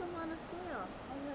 them